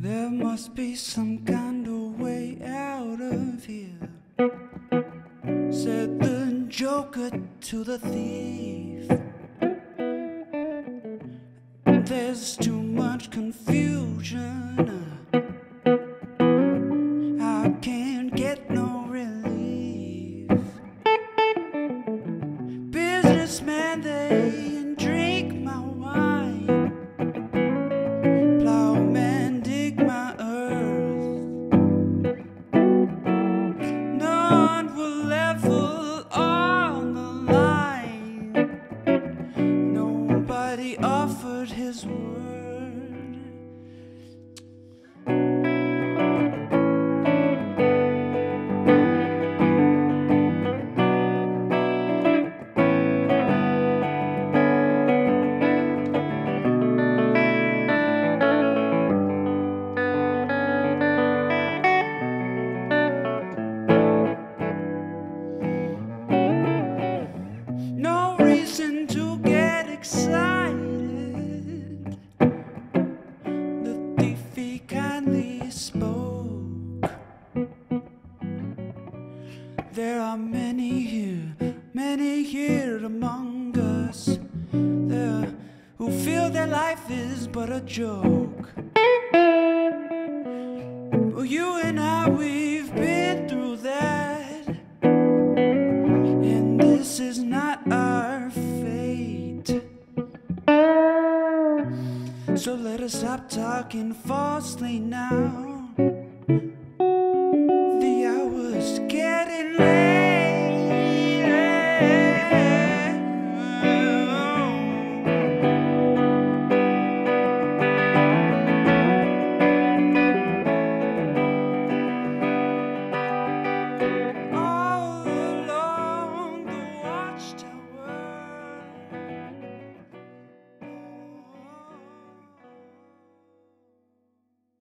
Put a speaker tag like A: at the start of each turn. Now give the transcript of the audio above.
A: There must be some kind of way out of here, said the Joker to the thief. There's too much confusion. I can't get no relief. Businessman, they Level on the line. Nobody offered his word. There are many here, many here among us. There who feel their life is but a joke. Well, you and I, we've been through that. And this is not our fate. So let us stop talking falsely now.